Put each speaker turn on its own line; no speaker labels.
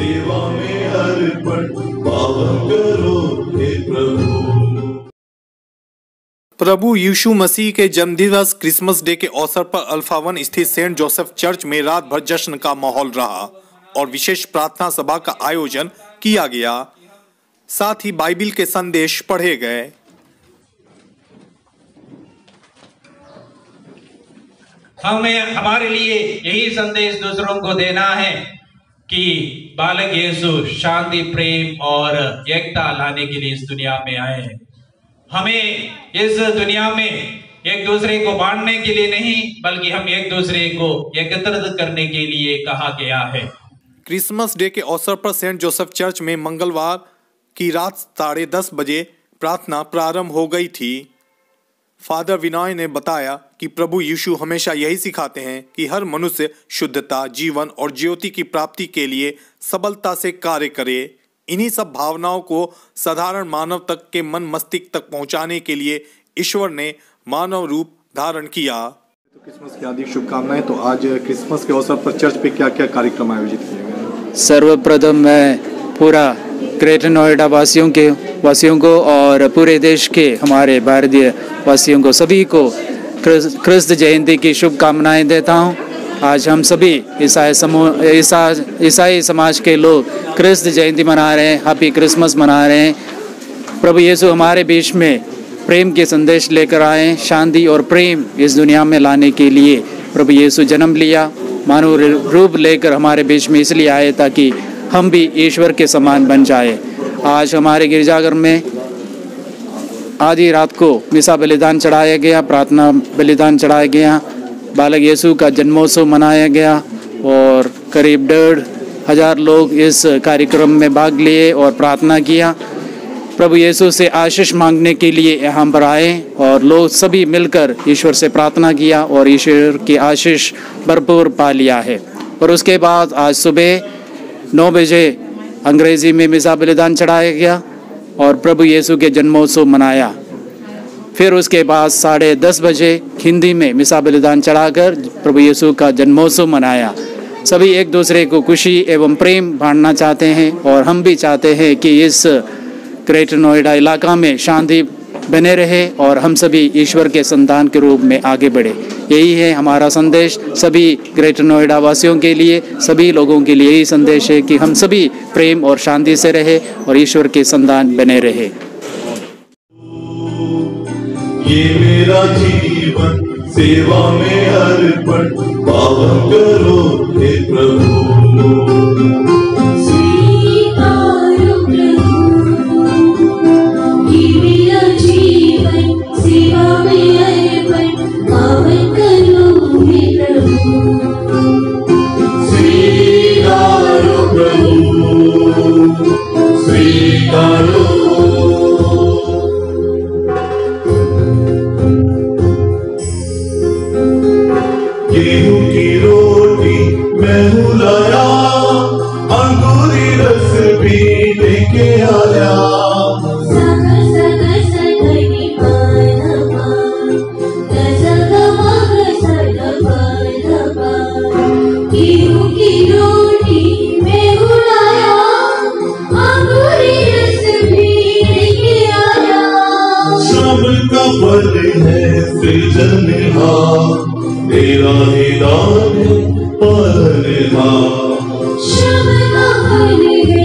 सेवा में अर्पण पावन करो हे प्रभु।
प्रभु यीशु मसीह के जन्मदिवस क्रिसमस डे के अवसर पर अल्फावन स्थित सेंट जोसेफ चर्च में रात भर जश्न का माहौल रहा और विशेष प्रार्थना सभा का आयोजन किया गया। साथ ही बाइबिल के संदेश पढ़े गए।
हमें हमारे लिए यही संदेश दूसरों को देना है। कि बालक यीशु शांति, प्रेम और एकता लाने के लिए इस दुनिया में आए हैं। हमें इस दुनिया में एक दूसरे को बांटने के लिए नहीं, बल्कि हम एक दूसरे को एकत्रित करने के लिए कहा गया है।
क्रिसमस डे के अवसर पर सेंट जोसेफ चर्च में मंगलवार की रात साढ़े दस बजे प्रार्थना प्रारंभ हो गई थी। फादर विनॉय ने बताया कि प्रभु यीशु हमेशा यही सिखाते हैं कि हर मनुष्य शुद्धता जीवन और ज्योति की प्राप्ति के लिए सबलता से कार्य करे। इन्हीं सब भावनाओं को साधारण मानव तक के मन मस्तिष्क तक पहुँचाने के लिए ईश्वर ने मानव रूप धारण किया।
तो क्रिसमस की हार्दिक शुभकामनाएँ। तो आज क्रिसमस के अवसर पर चर्च पे क्या क्या कार्यक्रम आयोजित किए गए
सर्वप्रथम मैं पूरा ग्रेटर नोएडा वासियों के वासियों को और पूरे देश के हमारे भारतीय वासियों को सभी को क्रिस्त जयंती की शुभकामनाएँ देता हूँ। आज हम सभी ईसाई समूह, ईसा ईसाई समाज के लोग क्रिस्त जयंती मना रहे हैं, हैप्पी क्रिसमस मना रहे हैं। प्रभु यीशु हमारे बीच में प्रेम के संदेश लेकर आए शांति और प्रेम इस दुनिया में लाने के लिए। प्रभु यीशु जन्म लिया, मानव रूप लेकर हमारे बीच में इसलिए आए ताकि हम भी ईश्वर के समान बन जाए। आज हमारे गिरजाघर में आधी रात को मिसा बलिदान चढ़ाया गया, प्रार्थना बलिदान चढ़ाया गया, बालक यीशु का जन्मोत्सव मनाया गया और करीब डेढ़ हज़ार लोग इस कार्यक्रम में भाग लिए और प्रार्थना किया। प्रभु यीशु से आशीष मांगने के लिए यहाँ पर आए और लोग सभी मिलकर ईश्वर से प्रार्थना किया और ईश्वर की आशीष भरपूर पा लिया है। और उसके बाद आज सुबह नौ बजे अंग्रेज़ी में मिसा बलिदान चढ़ाया गया और प्रभु यीशु के जन्मोत्सव मनाया। फिर उसके बाद साढ़े दस बजे हिंदी में मिसा बलिदान चढ़ाकर प्रभु यीशु का जन्मोत्सव मनाया। सभी एक दूसरे को खुशी एवं प्रेम बांटना चाहते हैं और हम भी चाहते हैं कि इस ग्रेटर नोएडा इलाका में शांति बने रहे और हम सभी ईश्वर के संतान के रूप में आगे बढ़े। यही है हमारा संदेश। सभी ग्रेटर नोएडा वासियों के लिए, सभी लोगों के लिए यही संदेश है कि हम सभी प्रेम और शांति से रहे और ईश्वर के संतान बने रहे।
ये मेरा जीवन, सेवा में अर्पण, पावन करो हे प्रभु।
मैं
लाया अंगूरी रस भी लेके आया।
की फल है सृजनहार तेरा ही दान
है 我的别好，是为了为你
的。